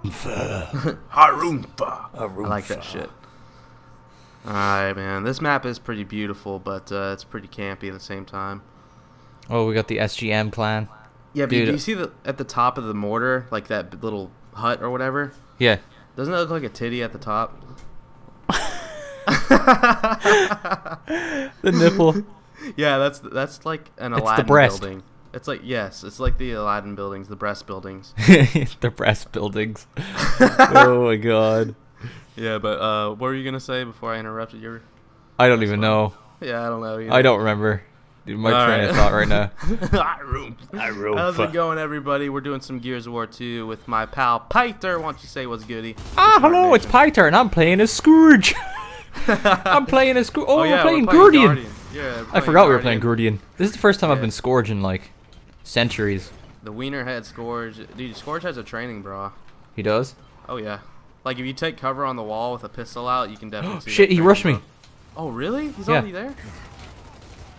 Harumpa. I like that shit. Alright, man. This map is pretty beautiful, but uh, it's pretty campy at the same time. Oh, we got the SGM clan. Yeah, but Dude. do you see the at the top of the mortar, like that little hut or whatever? Yeah. Doesn't it look like a titty at the top? The nipple. Yeah, that's that's like an It's the Aladdin breast. building. It's like yes, it's like the Aladdin buildings, the breast buildings. the breast buildings. oh my god. Yeah, but uh, what were you gonna say before I interrupted your? I don't even know. Yeah, I don't know. Either. I don't remember. Dude, my All train right. of thought right now. How's it going, everybody? We're doing some Gears of War 2 with my pal Peter. Why don't you say what's goody? Ah, hello, it's. Peter, and I'm playing as Skorge. I'm playing as Skorge. Oh, Oh, yeah, we're playing, we're Guardian. Guardian. Yeah, I forgot we were playing Guardian. This is the first time I've been Skorge in like centuries. The Wiener head Skorge. Dude, Skorge has a training bra. He does? Oh yeah. Like if you take cover on the wall with a pistol out, you can definitely see. Shit, he rushed me. Oh really? He's Yeah. already there?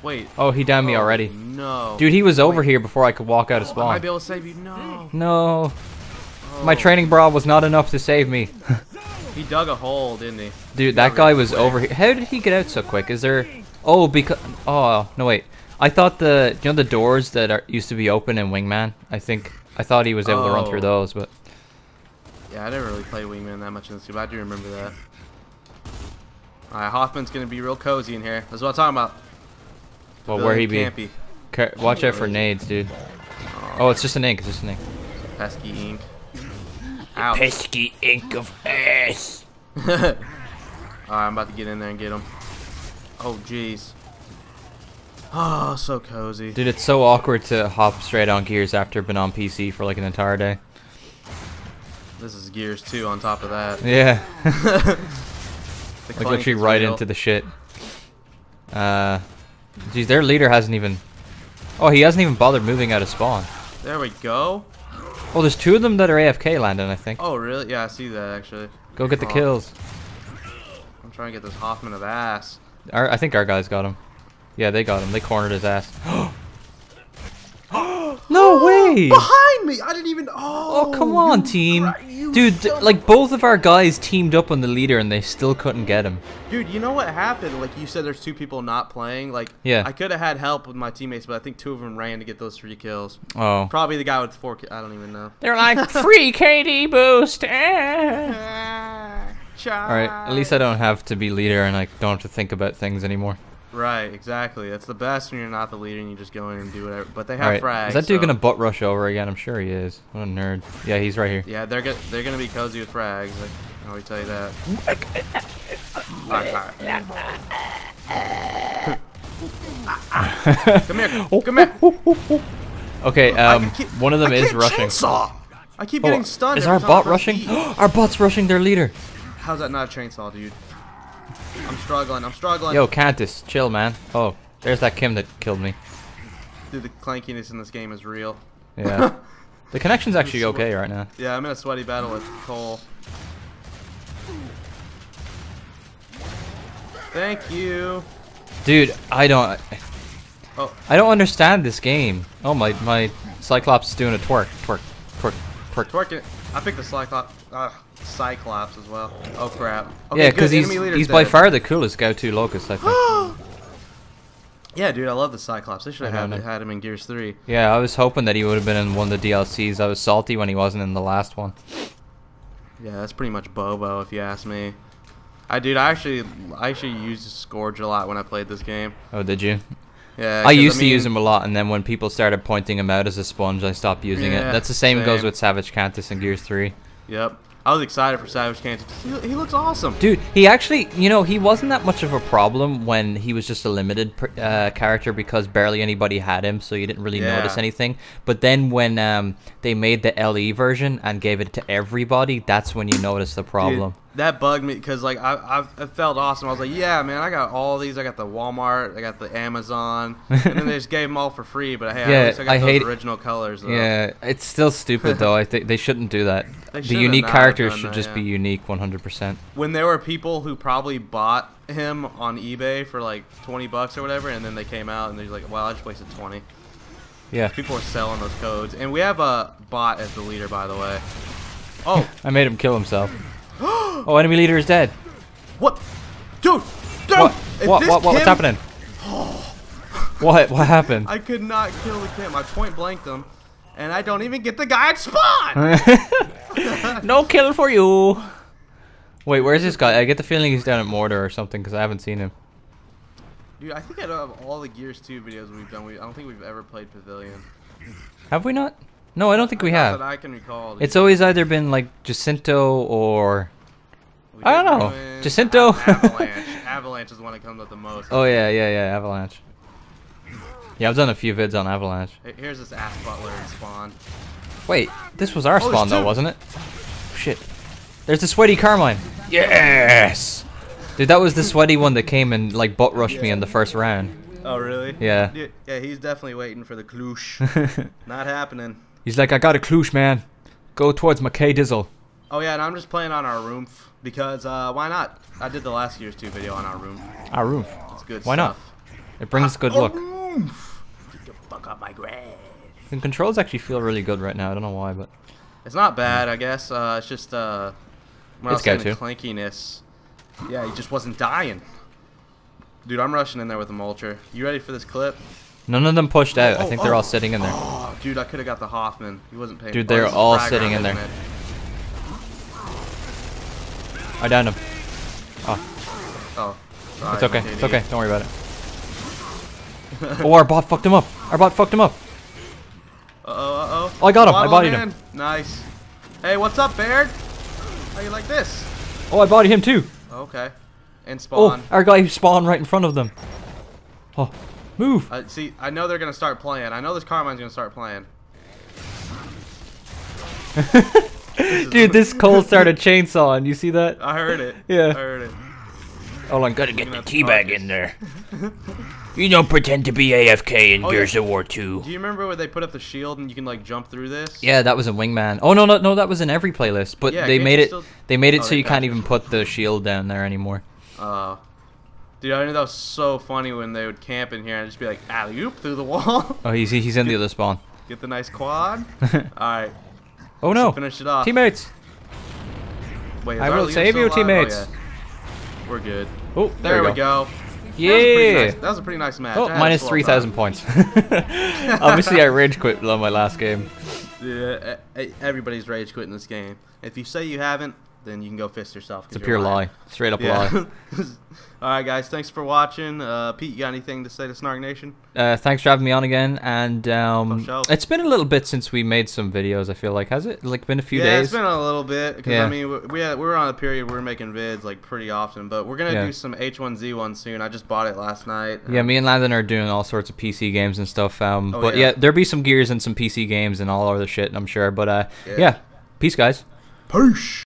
Wait. Oh, he downed me Oh, already. No. Dude, he was over here before I could walk out of Oh, I might be able to save you. No. No. My Oh. training bra was not enough to save me. He dug a hole, didn't he? Dude, that guy was quick. over here. How did he get out so quick? Is there... Oh, because... Oh, no, wait. I thought the... You know the doors that are used to be open in Wingman? I think... I thought he was able to run through Oh. those, but... Yeah, I didn't really play Wingman that much in this game. but I do remember that. Alright, Hoffman's gonna be real cozy in here. That's what I'm talking about. Well, where he be? Campy. Ca- Watch out for nades, dude. Oh, it's just an ink. It's just an ink. Pesky ink. Ouch. Pesky ink of ass. Alright, I'm about to get in there and get him. Oh, jeez. Oh, so cozy. Dude, it's so awkward to hop straight on Gears after been on PC for like an entire day. This is Gears 2 on top of that. Yeah. Like literally right real. into the shit. Uh, geez, their leader hasn't even. Oh, he hasn't even bothered moving out of spawn. There we go. Oh, there's two of them that are AFK landing, I think. Oh, really? Yeah, I see that actually. Go get the oh. kills. I'm trying to get this Hoffman of ass. Our, I think our guys got him. Yeah, they got him. They cornered his ass. no way! Behind me! I didn't even. Oh, Oh, come on, team. Dude, son th- of- like both of our guys teamed up on the leader and they still couldn't get him. Dude, you know what happened? Like you said, there's two people not playing. Like, Yeah. I could have had help with my teammates, but I think two of them ran to get those three kills. Oh. Probably the guy with four. I don't even know. They're like, free KD boost. eh." Alright, at least I don't have to be leader and I don't have to think about things anymore. Right, exactly. That's the best when you're not the leader and you just go in and do whatever. But they have Alright, frags. is that dude so- gonna butt rush over again? I'm sure he is. What a nerd. Yeah, he's right here. Yeah, they're go- they're gonna be cozy with frags. Like, I already tell you that. Come here, come here. Okay, um, keep- one of them is rushing. Chainsaw. I keep Oh, getting stunned. is our bot rushing? Our bot's rushing their leader. How's that not a chainsaw, dude? I'm struggling. I'm struggling. Yo, Kantus, chill, man. Oh, there's that Kim that killed me. Dude, the clankiness in this game is real. Yeah. the connection's actually okay right now. Yeah, I'm in a sweaty battle with Cole. Thank you. Dude, I don't. Oh. I don't understand this game. Oh my, my Cyclops is doing a twerk, twerk, twerk, twerk. Twerking. I picked the Cyclops. Uh, Cyclops as well. Oh crap. Okay, yeah, because he's he's by far the coolest Go to Locust, I think. Yeah, dude, I love the Cyclops. They should have had, had him in Gears 3. yeah, I was hoping that he would have been in one of the DLCs. I was salty when he wasn't in the last one. Yeah, that's pretty much Bobo if you ask me. I dude, I actually I actually used Skorge a lot when I played this game. Oh, did you? Yeah, I used to use mean- him a lot, and then when people started pointing him out as a sponge, I stopped using it. Yeah, That's the same, goes with Savage Kantus and Gears 3. Yep. I was excited for Savage Cancer. He, he looks awesome. Dude, he actually, you know, he wasn't that much of a problem when he was just a limited uh, character because barely anybody had him, so you didn't really Yeah. notice anything. But then when um, they made the LE version and gave it to everybody, that's when you notice the problem. That bugged me because like I, I felt awesome. I was like, yeah, man, I got all these. I got the Walmart, I got the Amazon, and then they just gave them all for free. But hey, Yeah, I got I those hate- original colors. Though. Yeah, it's still stupid though. I think they shouldn't do that. The unique characters should that, just be unique 100%. When there were people who probably bought him on eBay for like twenty bucks or whatever, and then they came out and they're like, well, I just wasted twenty. Yeah. People are selling those codes, and we have a bot as the leader, by the way. Oh, I made him kill himself. oh, enemy leader is dead. what? Dude! Dude! What? What? What? What's happening? what? What happened? I could not kill the Kim. I point blanked him, and I don't even get the guy at spawn! no kill for you. Wait, where's this guy? I get the feeling he's down at Mortar or something because I haven't seen him. Dude, I think out of all the Gears 2 videos we've done, we, I don't think we've ever played Pavilion. Have we not? No, I don't think we Not have. That I can recall. It's always either been like Jacinto or. I don't know. Jacinto? Avalanche. Avalanche is the one that comes up the most. Oh yeah, yeah, yeah, Avalanche. Yeah, I've done a few vids on Avalanche. Here's this ass butler in spawn. Wait, this was our Oh, spawn though, wasn't it? Shit. There's the sweaty Carmine. Yes. Dude, that was the sweaty one that came and like butt rushed me in the first round. Oh, really? Yeah. Yeah, yeah he's definitely waiting for the kloosh. Not happening. He's like, I got a kloosh, man. Go towards McKay Dizzle. Oh, yeah, and I'm just playing on our roof because, uh, why not? I did the last Gears 2 video on our roof. Our roof. It's good Why not? It brings good Our luck. Get the fuck up my grass. The controls actually feel really good right now. I don't know why, but It's not bad, I guess. Uh, it's just, uh, when I It's was saying the clankiness, yeah, he just wasn't dying. Dude, I'm rushing in there with the mulcher. You ready for this clip? none of them pushed out. I Oh, think they're oh. all sitting in there. Oh, dude, I could have got the Hoffman. He wasn't paying. Dude, oh, they're all sitting in there. I downed him. Oh, sorry, It's okay. It's okay. Don't worry about it. oh, our bot fucked him up. Our bot fucked him up. Uh oh, uh oh. Oh, I got him. I Waddle bodied him. Nice. Hey, what's up, Baird? How you like this? Oh, I bodied him too. Okay. And spawn. Oh, our guy spawned right in front of them. Oh, move. Uh, see, I know they're gonna start playing. I know this Carmine's gonna start playing. Dude, this Cole started chainsawing. You see that? I heard it. Yeah. I heard it. Hold on, gotta get the have to teabag in there. you don't pretend to be AFK in Oh, Gears yeah. of War 2. Do you remember where they put up the shield and you can like jump through this? Yeah, that was in Wingman. Oh no, no, no, that was in every playlist. But Yeah, they made it. still- They made it Oh, so you can't even put the shield down there anymore. Uh, dude, I knew that was so funny when they would camp in here and just be like alley oop through the wall. Oh, he's he's in the other spawn. Get the nice quad. All right. Oh no, Finish it off. teammates. Wait, I will save you, alive? teammates. Oh, yeah. We're good. Oh, There, there, we go. go. Yeah. That was, a pretty nice, that was a pretty nice match. Oh, I had a minus three thousand points. Obviously, I rage quit on my last game. Yeah, everybody's rage quitting this game. If you say you haven't, then you can go fist yourself. It's a pure lying. lie, straight up Yeah. lie. All right, guys. Thanks for watching. Uh, Pete, you got anything to say to Snark Nation? Uh, thanks for having me on again, and um, it's been a little bit since we made some videos. I feel like has it like been a few yeah, days? Yeah, it's been a little bit because Yeah. I mean we we, had, we were on a period where we were making vids like pretty often, but we're gonna Yeah. do some H1Z1 soon. I just bought it last night. Yeah, me and Landan are doing all sorts of PC games and stuff. Um, Oh, but yeah. there'll be some Gears and some PC games and all other shit, I'm sure. But uh, Yeah. yeah, peace, guys. Peace.